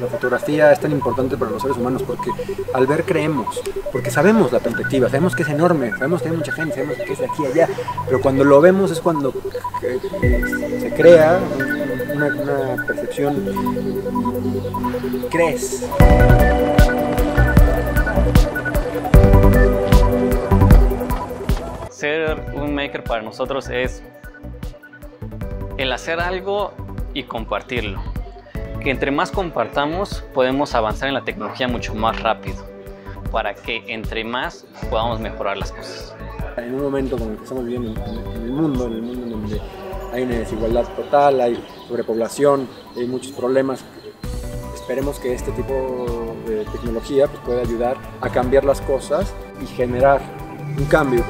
La fotografía es tan importante para los seres humanos porque al ver creemos, porque sabemos la perspectiva, sabemos que es enorme, sabemos que hay mucha gente, sabemos que es de aquí a allá, pero cuando lo vemos es cuando se crea una, una percepción crees. Ser un maker para nosotros es el hacer algo y compartirlo. Que entre más compartamos podemos avanzar en la tecnología mucho más rápido para que entre más podamos mejorar las cosas. En un momento como el que estamos viviendo en el mundo, en el mundo donde hay una desigualdad total, hay sobrepoblación, hay muchos problemas, esperemos que este tipo de tecnología pues, pueda ayudar a cambiar las cosas y generar un cambio.